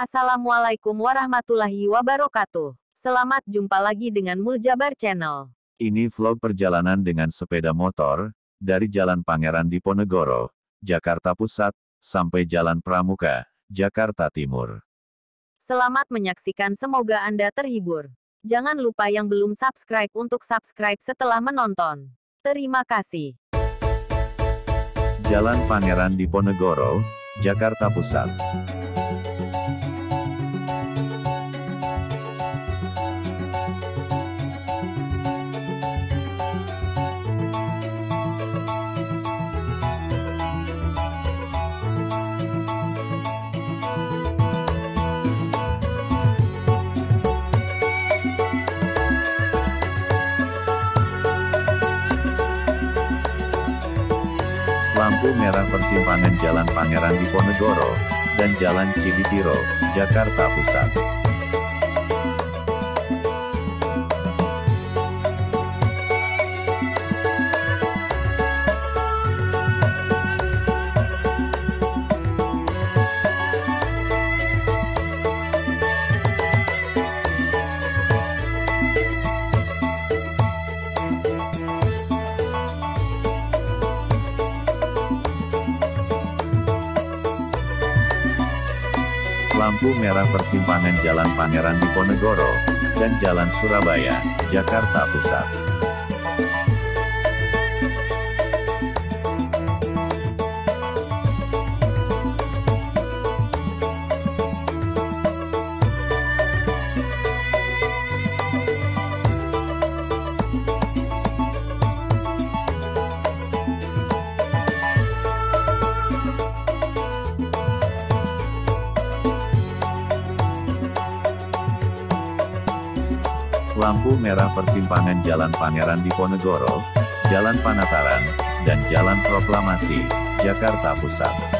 Assalamualaikum warahmatullahi wabarakatuh. Selamat jumpa lagi dengan Muljabar Channel. Ini vlog perjalanan dengan sepeda motor, dari Jalan Pangeran Diponegoro, Jakarta Pusat, sampai Jalan Pramuka, Jakarta Timur. Selamat menyaksikan semoga Anda terhibur. Jangan lupa yang belum subscribe untuk subscribe setelah menonton. Terima kasih. Jalan Pangeran Diponegoro, Jakarta Pusat. Lampu merah persimpangan Jalan Pangeran Diponegoro, dan Jalan Cibitiro, Jakarta Pusat. Lampu merah persimpangan Jalan Pangeran Diponegoro, dan Jalan Surabaya, Jakarta Pusat. Lampu merah persimpangan Jalan Pangeran Diponegoro, Jalan Panataran, dan Jalan Proklamasi, Jakarta Pusat.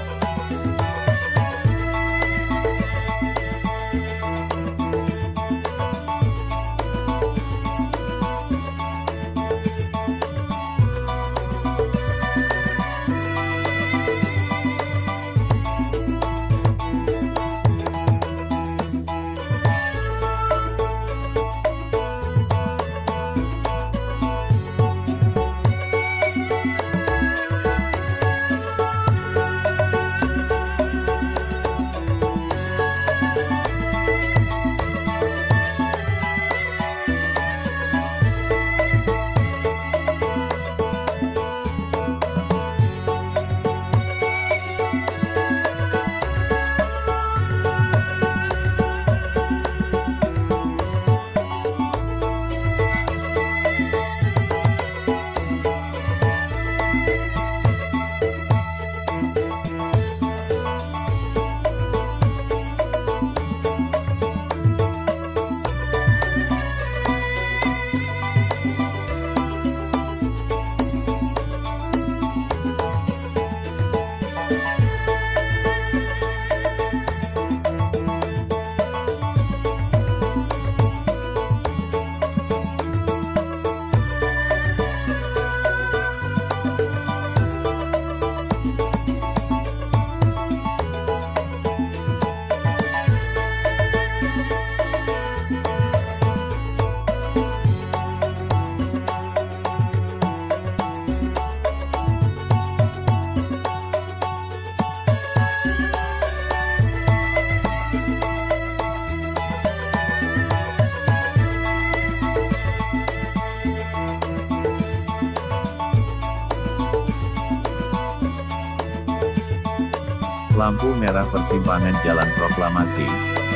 Lampu merah persimpangan Jalan Proklamasi,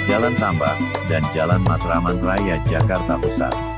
Jalan Tambak, dan Jalan Matraman Raya Jakarta Pusat.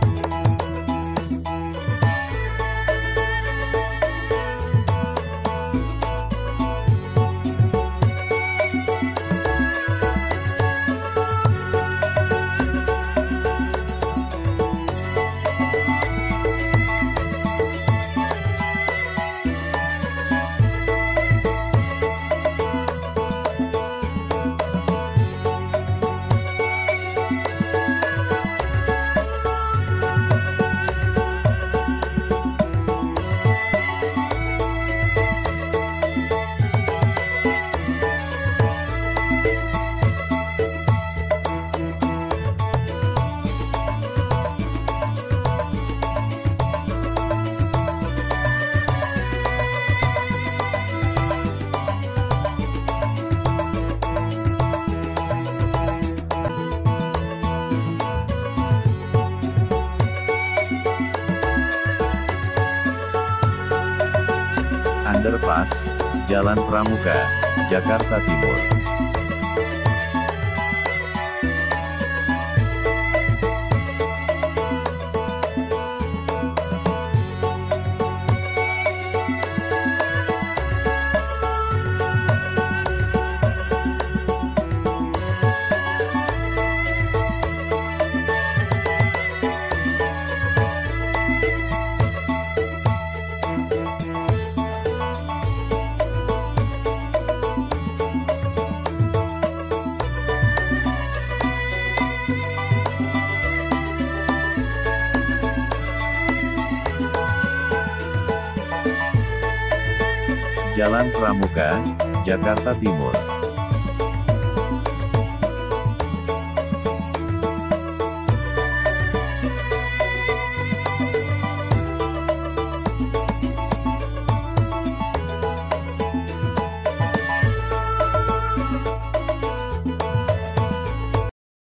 Pas, Jalan Pramuka, Jakarta Timur. Jalan Pramuka, Jakarta Timur.